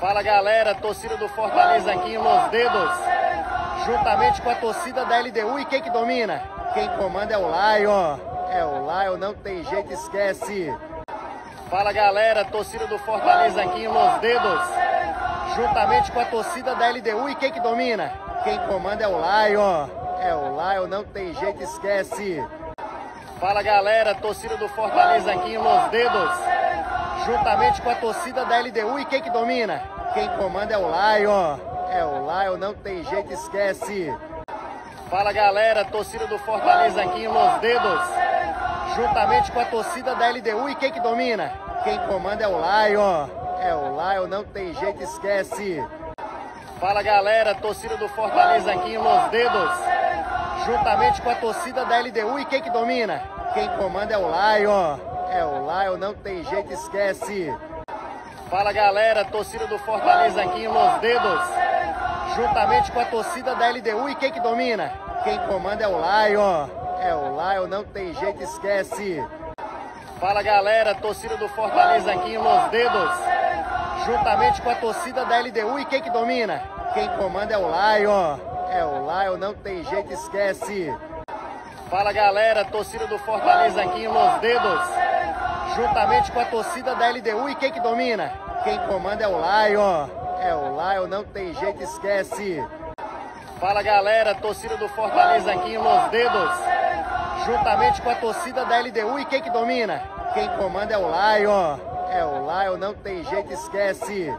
Fala galera, torcida do Fortaleza aqui em Los Dedos, juntamente com a torcida da LDU e quem que domina? Quem comanda é o Lion, é o Lion, não tem jeito, esquece. Fala galera, torcida do Fortaleza aqui em Los Dedos, juntamente com a torcida da LDU e quem que domina? Quem comanda é o Lion, é o Lion, não tem jeito, esquece. Fala galera, torcida do Fortaleza aqui em Los Dedos, juntamente com a torcida da LDU e quem que domina? Quem comanda é o Lion, é o Lion, não tem jeito, esquece. Fala galera, torcida do Fortaleza aqui em Los Dedos, juntamente com a torcida da LDU e quem que domina? Quem comanda é o Lion, é o Lion, não tem jeito, esquece. Fala galera, torcida do Fortaleza aqui em Los Dedos, juntamente com a torcida da LDU e quem que domina? Quem comanda é o Lion, é o Lion, não tem jeito, esquece. Fala galera, torcida do Fortaleza aqui em Los Dedos, juntamente com a torcida da LDU e quem que domina? Quem comanda é o Lion, é o Lion, não tem jeito, esquece. Fala galera, torcida do Fortaleza aqui em Los Dedos, juntamente com a torcida da LDU e quem que domina? Quem comanda é o Lion, é o Lion, não tem jeito, esquece. Fala galera, torcida do Fortaleza aqui em Los Dedos, juntamente com a torcida da LDU e quem que domina? Quem comanda é o Lion, é o Lion, não tem jeito, esquece. Fala galera, torcida do Fortaleza aqui em Los Dedos, juntamente com a torcida da LDU e quem que domina? Quem comanda é o Lion, é o Lion, não tem jeito, esquece.